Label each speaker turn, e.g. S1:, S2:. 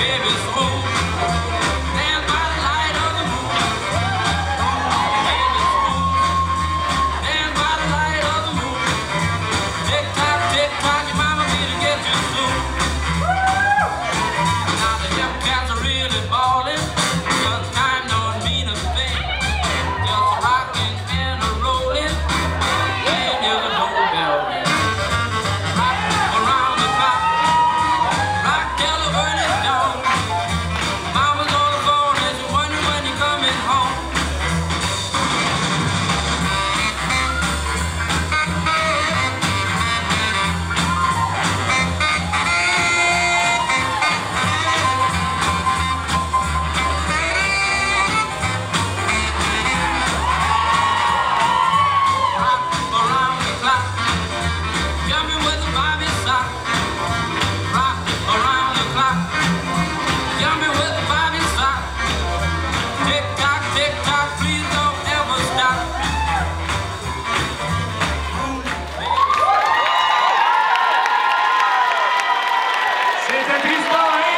S1: baby, home.
S2: Eita, Cristal aí!